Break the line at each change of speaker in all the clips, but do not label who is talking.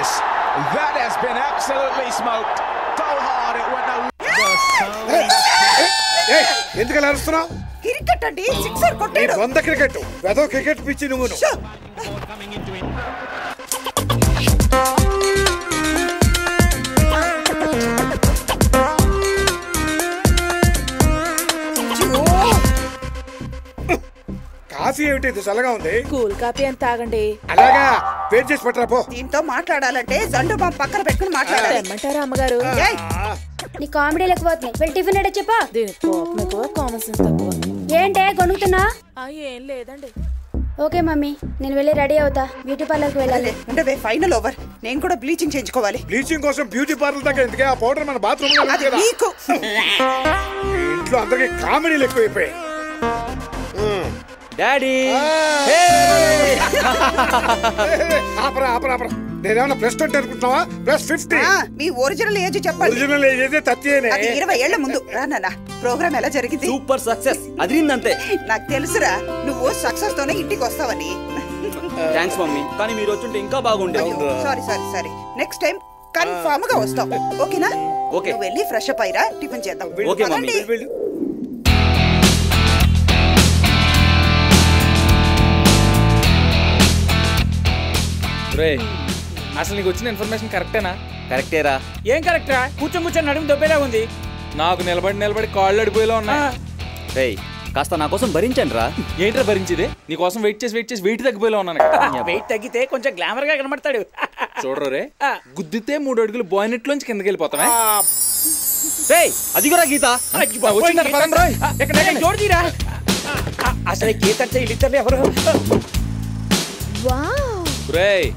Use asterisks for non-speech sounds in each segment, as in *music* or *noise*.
Yes, that has been absolutely smoked. So hard it went ఎందుకలా అరుస్తున్నావు
cricket అండి sixer కొట్టాడు.
వంద క్రికెట్ వెదో క్రికెట్ పిచ్చి నువ్వు కాఫీ ఏమిటి? ఇది చల్లగా ఉంది.
కూల్ కాపీ అని తాగండి.
అలాగా. వెయిట్ చేసి పట్టరా పో.
దీంతో మాట్లాడాలంటే జండు బాంబు పక్కన పెట్టుకుని మాట్లాడాలి.
తెమ్మంటారా అమ్మగారు?
ఏయ్,
నీ కామెడీ లేకపోతున్నాయి వెళ్ళి టిఫిన్ ఎడ చెప్పా.
దీని కోపం ఎక్కువ కామన్ సెన్స్ తక్కువ.
ఏంటే కొనుక్కుతున్నా
ఆ, ఏం లేదండి.
Okay mummy. నేను వెళ్ళి రెడీ అవుతా. బ్యూటీ పార్లర్కి వెళ్ళాలి.
ఉండవే ఫైనల్ ఓవర్. నేను కూడా బ్లీచింగ్ చేయించుకోవాలి.
బ్లీచింగ్ కోసం బ్యూటీ పార్లర్ దగ్గర ఎందుకే? ఆ పౌడర్ మన బాత్రూమ్లో
అది
కదా.
నీకు.
ఈ ఇంట్లో అందరికి కామెడీలు ఎక్కువైపోయాయి.
డాడీ!
ఆపరా ఆపరా ఆపరా. నేనేమన్నా ప్లస్ ట్వంటీ అనుకుంటున్నావా? Plus fifty?
మీ ఒరిజినల్ ఏజ్ చెప్పండి.
ఒరిజినల్ ఏదైతే తత్తియేనే
అది ఇరవై ఏళ్ళ ముందు. రా నాన్న. ప్రోగ్రామ్ ఎలా జరిగింది?
Super success. అదిరిందంతే.
నాకు తెలుసురా నువ్వు సక్సెస్ తోనే ఇంటికి వస్తావని.
Thanks mummy. కానీ మీరు వచ్చుంటే ఇంకా బాగుండేది.
Sorry sorry sorry next time కన్ఫామ్గా వస్తాం. ఓకేనా?
ఓకే.
నువ్వు వెళ్ళి ఫ్రెష్ అప్ అయ్యిరా టిఫిన్ చేద్దాం.
Okay, mummy.
రే అసలు నీకు వచ్చిన ఇన్ఫర్మేషన్ కరెక్టేనా
కరెక్టేరా.
ఏం కరెక్టా కూర్చొని కూర్చొని నడుము దొబ్బేలా ఉంది. నాకు నిలబడి నిలబడి కాళ్ళు అడిపోయేలా ఉన్నా
రేయ్ కాస్త నా కోసం భరించండి రా
ఏంట్రా భరించేది? నీ కోసం వెయిట్ చేసి వెయిట్ చేసి వెయిట్ తగ్గిపోయేలా ఉన్నాను. *laughs*
వెయిట్ తగ్గితే కొంచెం గ్లామర్గా కనబడతాడు. *laughs*
చూడరు రే గుద్దితే మూడు అడుగులు బాయినెట్లోంచి కిందకి వెళ్ళిపోతామే.
రేయ్ అదిగోరా గీత?
జోడిదీరా అసలు గీత అంటే వీళ్ళిద్దరు ఎవరు?
రేయ్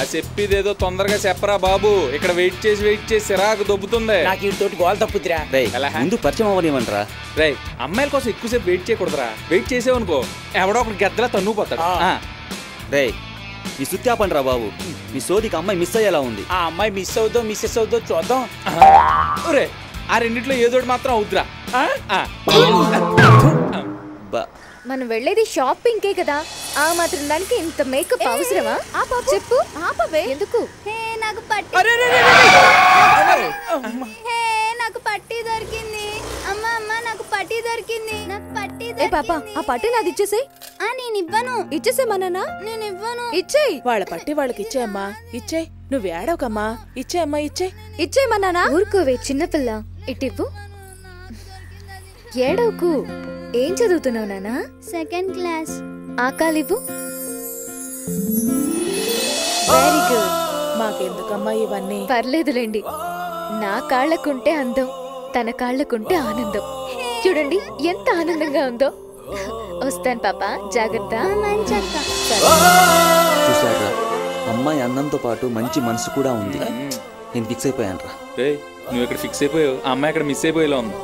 ఆ చెప్పేదేదో తొందరగా చెప్పరా బాబు. ఇక్కడ వెయిట్ చేసి వెయిట్ చేసి సిరాకు దొబ్బుతుంది.
నాకు వీటితోటి గోల్ తప్పుద్దిరా.
రేయ్
ఎలా?
ముందు పరిచయం అవ్వనివ్వండిరా.
రేయ్ అమ్మాయిల కోసం ఎక్కువసేపు వెయిట్ చేయకూడదురా. వెయిట్ చేసేవనుకో ఎవడో ఒకటి గద్దలా తన్నుకుపోతాడు.
ఆ.
రేయ్ నీ సుత్యాపండి రా బాబు. నీ సోదికి అమ్మాయి మిస్ అయ్యేలా ఉంది.
ఆ అమ్మాయి మిస్ అవుదో మిస్సెస్ అవుదో చూద్దాం.
ఒరే ఆ రెండిట్లో ఏదో ఒకటి మాత్రం అవుద్దిరా.
ఆ?
ఆ.
మనం వెళ్ళేది షాపింగ్ కే కదా. ఆ మాత్రం దానికి ఇంత మేకప్ అవసరమా? చెప్పు. ఆపవే ఎందుకు?
హే నాకు పట్టి
అరే, అరే, అరే, అరే.
హే నాకు పట్టి దొరికింది. అమ్మ అమ్మ నాకు పట్టి దొరికింది. నాకు పట్టి
ఏ పాప ఆ పట్టు నాది ఇచ్చేసేయ్
ఆ నేను ఇవ్వను.
ఇచ్చేసేమన్నానా
నేను ఇవ్వను.
ఇచ్చేయ్.
వాళ్ళ పట్టి వాళ్ళకి ఇచ్చేయమ్మా ఇచ్చేయ్. నువ్వు ఏడవకమ్మా. ఇచ్చేయమ్మా ఇచ్చేయ్
ఇచ్చేయమన్నానా ఊరుకోవే చిన్నపిల్ల ఇటివ్వు ఏడవకు. ఏం చదువుతున్నావు నానా?
సెకండ్ క్లాస్
ఆ కాలివ్వు వెరీ గుడ్
మాకెందుకమ్మా ఇవన్నీ?
పర్లేదులేండి. నా కాళ్ళకుంటే అందం తన కాళ్ళకుంటే ఆనందం. చూడండి ఎంత ఆనందంగా ఉందో. వస్తాను పాప జాగ్రత్త.
చూసారా అమ్మాయి అందంతో పాటు మంచి మనసు కూడా ఉంది. నేను ఫిక్స్ అయిపోయాను రా
నువ్వు ఇక్కడ ఫిక్స్ అయిపోయావు. అమ్మాయి ఇక్కడ మిస్ అయిపోయేలా ఉంది.